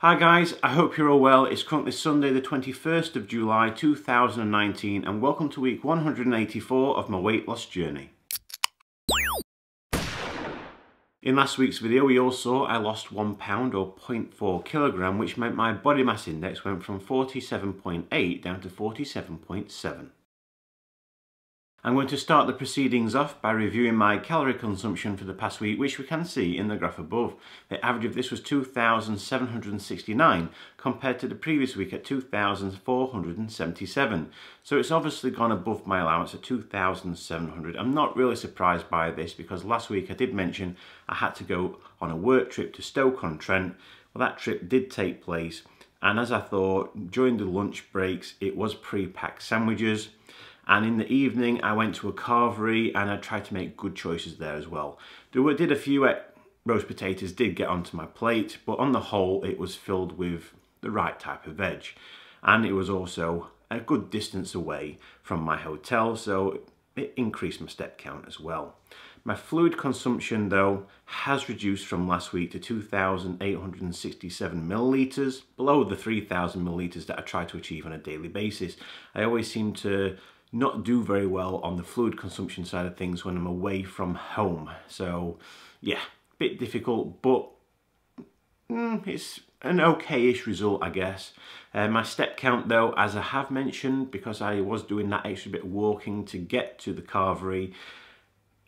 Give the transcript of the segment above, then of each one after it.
Hi guys, I hope you're all well. It's currently Sunday the 21st of July 2019 and welcome to week 184 of my weight loss journey. In last week's video we all saw I lost one pound or 0.4 kilogram which meant my body mass index went from 47.8 down to 47.7. I'm going to start the proceedings off by reviewing my calorie consumption for the past week, which we can see in the graph above. The average of this was 2,769 compared to the previous week at 2,477. So it's obviously gone above my allowance at 2,700. I'm not really surprised by this because last week I did mention I had to go on a work trip to Stoke-on-Trent. Well, that trip did take place. And as I thought, during the lunch breaks, it was pre-packed sandwiches and in the evening, I went to a carvery and I tried to make good choices there as well. There did a few eh, roast potatoes did get onto my plate, but on the whole, it was filled with the right type of veg. And it was also a good distance away from my hotel, so it increased my step count as well. My fluid consumption though has reduced from last week to 2,867 millilitres, below the 3,000 millilitres that I try to achieve on a daily basis. I always seem to not do very well on the fluid consumption side of things when I'm away from home. So yeah, bit difficult, but mm, it's an okay-ish result, I guess. Uh, my step count though, as I have mentioned, because I was doing that extra bit of walking to get to the carvery,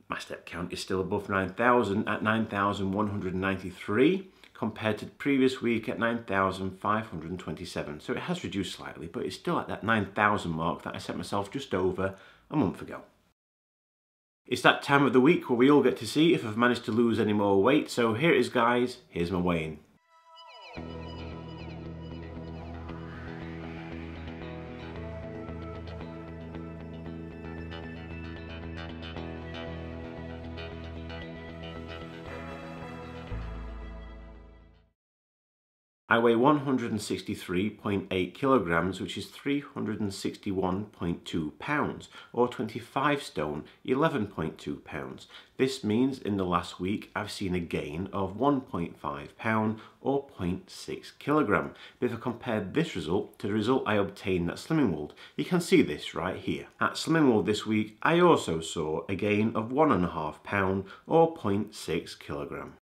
my step count is still above 9,000 at 9,193 compared to the previous week at 9,527. So it has reduced slightly, but it's still at that 9,000 mark that I set myself just over a month ago. It's that time of the week where we all get to see if I've managed to lose any more weight. So here it is guys, here's my weigh-in. I weigh 163.8 kilograms, which is 361.2 pounds, or 25 stone, 11.2 pounds. This means in the last week I've seen a gain of 1.5 pound, or 0.6 kilogram. If I compare this result to the result I obtained at Slimming World, you can see this right here. At Slimming World this week, I also saw a gain of 1.5 pound, or 0.6 kilogram.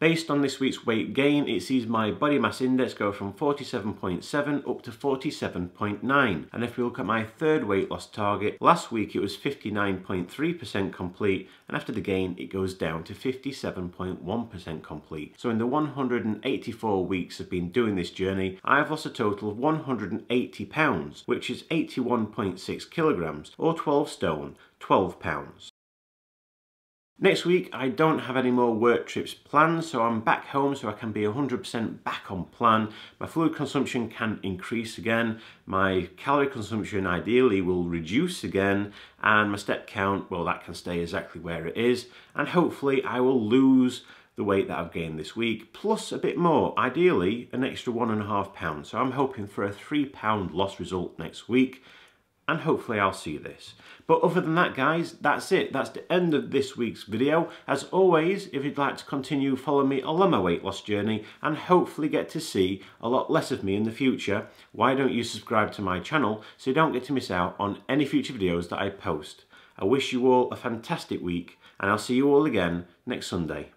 Based on this week's weight gain, it sees my body mass index go from 47.7 up to 47.9. And if we look at my third weight loss target, last week it was 59.3% complete, and after the gain, it goes down to 57.1% complete. So in the 184 weeks I've been doing this journey, I've lost a total of 180 pounds, which is 81.6 kilograms, or 12 stone, 12 pounds. Next week, I don't have any more work trips planned, so I'm back home so I can be 100% back on plan. My fluid consumption can increase again, my calorie consumption ideally will reduce again, and my step count, well, that can stay exactly where it is, and hopefully I will lose the weight that I've gained this week, plus a bit more, ideally an extra one and a half pounds. So I'm hoping for a three pound loss result next week and hopefully I'll see this. But other than that guys, that's it. That's the end of this week's video. As always, if you'd like to continue following me along my weight loss journey and hopefully get to see a lot less of me in the future, why don't you subscribe to my channel so you don't get to miss out on any future videos that I post. I wish you all a fantastic week and I'll see you all again next Sunday.